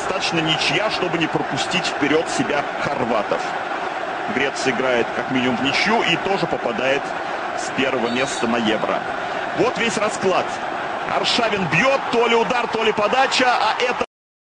достаточно ничья, чтобы не пропустить вперед себя хорватов. Греция играет как минимум в ничью и тоже попадает с первого места на Евро. Вот весь расклад. Аршавин бьет, то ли удар, то ли подача, а это...